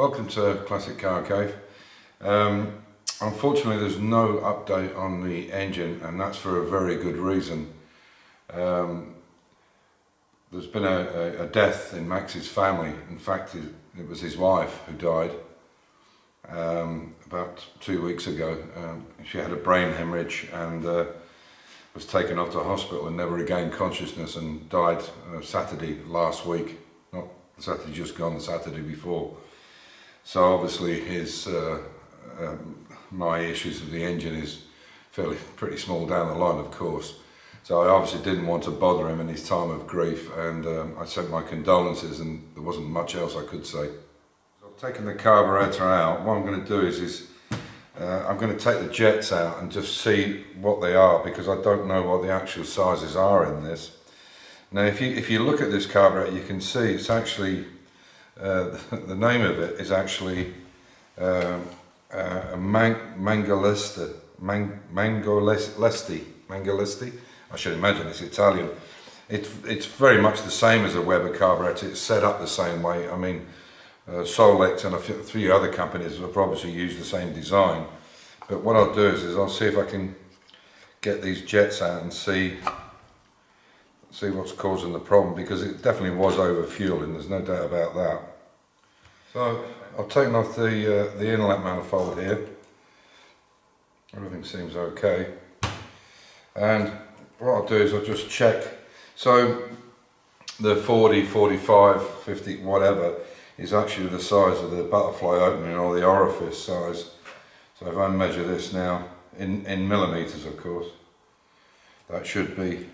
Welcome to Classic Car Cave. Um, unfortunately there's no update on the engine and that's for a very good reason. Um, there's been a, a, a, death in Max's family. In fact it, it was his wife who died um, about two weeks ago. Um, she had a brain hemorrhage and uh, was taken off to hospital and never regained consciousness and died uh, Saturday last week. Not Saturday just gone, Saturday before. So obviously his, uh, um, my issues with the engine is fairly pretty small down the line of course. So I obviously didn't want to bother him in his time of grief and um, I sent my condolences and there wasn't much else I could say. So I've taken the carburetor out. What I'm going to do is, is uh, I'm going to take the jets out and just see what they are because I don't know what the actual sizes are in this. Now if you, if you look at this carburetor you can see it's actually uh, the name of it is actually um, uh, a man Mangolesti, man Mangolesti. I should imagine it's Italian. It's it's very much the same as a Weber carburetor. It's set up the same way. I mean, uh, Solex and a few other companies have obviously used the same design. But what I'll do is, is I'll see if I can get these jets out and see see what's causing the problem because it definitely was over fueling. There's no doubt about that. So I've taken off the, uh, the inlet manifold here. Everything seems okay. And what I'll do is I'll just check. So the 40, 45, 50, whatever is actually the size of the butterfly opening or the orifice size. So if I measure this now in, in millimeters of course, that should be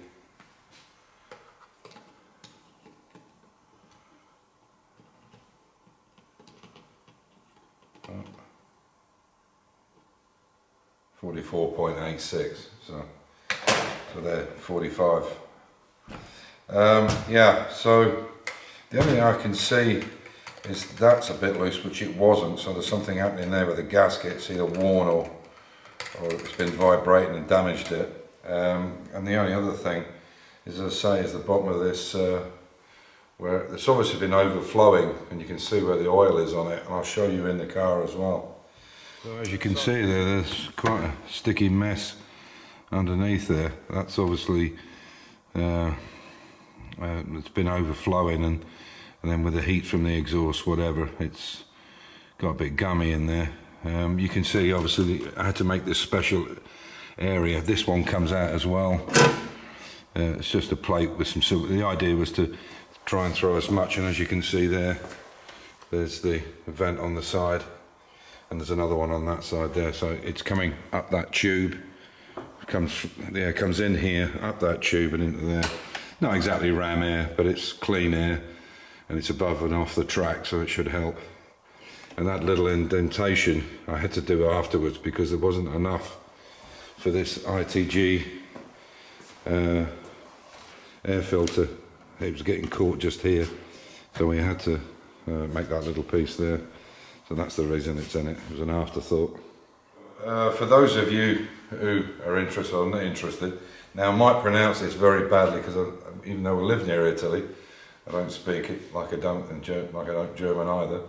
44.86 so so there 45 um, yeah so the only thing I can see is that's a bit loose which it wasn't so there's something happening there with the gasket either worn or or it's been vibrating and damaged it. Um, and the only other thing is as I say is the bottom of this uh, where it's obviously been overflowing and you can see where the oil is on it and I'll show you in the car as well so as you can see there, there's quite a sticky mess underneath there. That's obviously uh, uh, it's been overflowing and, and then with the heat from the exhaust, whatever, it's got a bit gummy in there. Um, you can see obviously I had to make this special area. This one comes out as well. Uh, it's just a plate with some silver. The idea was to try and throw as much and as you can see there, there's the vent on the side and there's another one on that side there. So it's coming up that tube. Comes the air comes in here up that tube and into there. Not exactly ram air but it's clean air. And it's above and off the track so it should help. And that little indentation I had to do afterwards because there wasn't enough for this ITG uh, air filter. It was getting caught just here. So we had to uh, make that little piece there so that's the reason it's in it. It was an afterthought. Uh, for those of you who are interested or not interested, now I might pronounce this very badly because even though we live near Italy, I don't speak it like I don't in like I don't German either.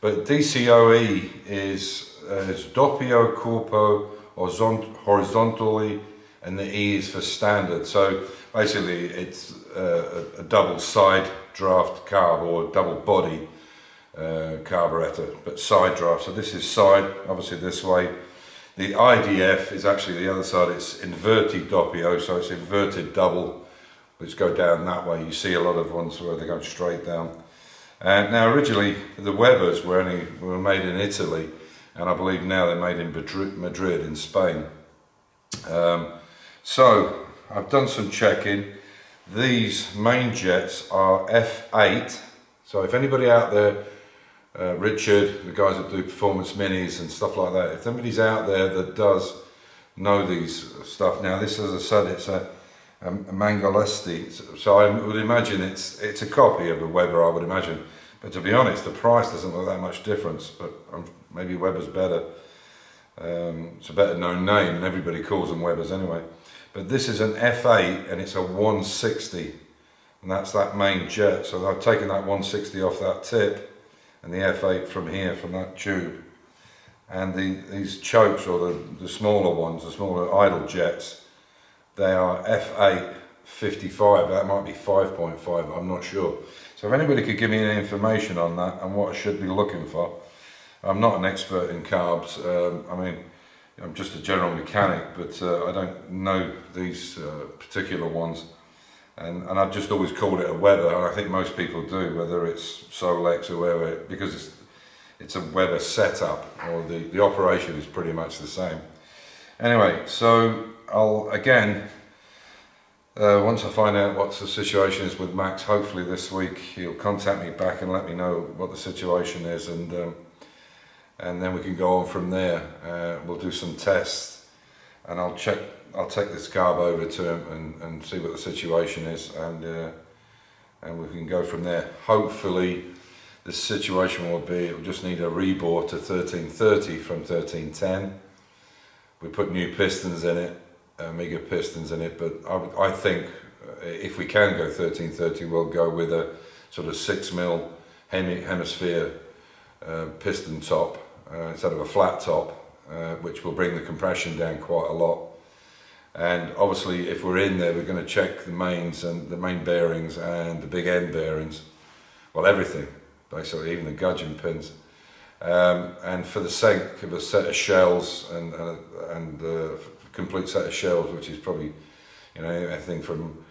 But DCOE is, uh, is doppio corpo horizontally and the E is for standard. So basically it's uh, a, a double side draft carb or double body uh, carburetor, but side drive. So this is side, obviously this way. The IDF is actually the other side, it's inverted doppio, so it's inverted double, which go down that way. You see a lot of ones where they go straight down. And now originally the Webers were only were made in Italy, and I believe now they're made in Madrid, Madrid in Spain. Um, so I've done some checking. These main jets are F8. So if anybody out there uh, Richard, the guys that do performance minis and stuff like that. If somebody's out there that does know these stuff, now this, as I said, it's a, a, a Mangolesti, so I would imagine it's it's a copy of a Weber, I would imagine. But to be honest, the price doesn't look that much difference. But um, maybe Weber's better. Um, it's a better known name, and everybody calls them Webers anyway. But this is an F8, and it's a 160, and that's that main jet. So I've taken that 160 off that tip and the F8 from here, from that tube. And the, these chokes, or the, the smaller ones, the smaller idle jets, they are F8 55, that might be 5.5, I'm not sure. So if anybody could give me any information on that and what I should be looking for. I'm not an expert in carbs, um, I mean, I'm just a general mechanic, but uh, I don't know these uh, particular ones. And, and I've just always called it a Weber, and I think most people do, whether it's Solex or whatever, because it's, it's a Weber setup, or the, the operation is pretty much the same. Anyway, so I'll again uh, once I find out what the situation is with Max, hopefully this week he'll contact me back and let me know what the situation is, and um, and then we can go on from there. Uh, we'll do some tests, and I'll check. I'll take this carb over to him and, and see what the situation is, and uh, and we can go from there. Hopefully, the situation will be it'll just need a rebore to 1330 from 1310. We put new pistons in it Omega pistons in it, but I, I think uh, if we can go 1330, we'll go with a sort of six mil hemisphere uh, piston top uh, instead of a flat top, uh, which will bring the compression down quite a lot. And obviously, if we're in there, we're going to check the mains and the main bearings and the big end bearings, well, everything basically, even the gudgeon pins. Um, and for the sake of a set of shells and uh, and uh, complete set of shells, which is probably, you know, anything from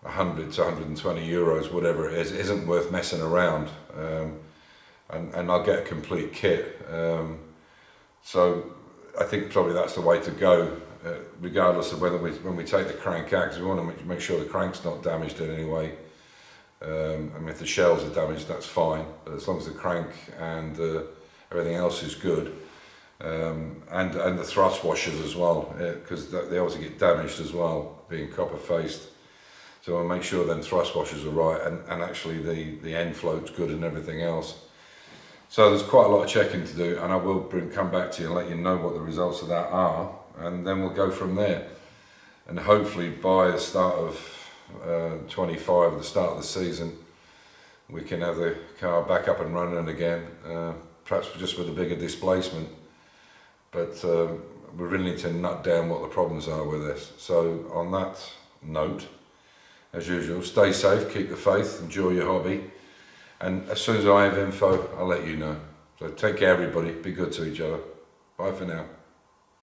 100 to 120 euros, whatever it is, it isn't worth messing around. Um, and, and I'll get a complete kit. Um, so I think probably that's the way to go, uh, regardless of whether we, when we take the crank out, because we want to make, make sure the crank's not damaged in any way. Um, I mean, if the shells are damaged, that's fine, but as long as the crank and uh, everything else is good, um, and and the thrust washers as well because uh, they obviously get damaged as well being copper faced so I'll make sure then thrust washers are right and, and actually the the end float's good and everything else so there's quite a lot of checking to do and I will bring come back to you and let you know what the results of that are and then we'll go from there. And hopefully by the start of uh, 25 the start of the season we can have the car back up and running again uh, perhaps just with a bigger displacement. But um, we really need to nut down what the problems are with this. So on that note, as usual, stay safe, keep the faith, enjoy your hobby, and as soon as I have info, I'll let you know. So take care everybody, be good to each other. Bye for now.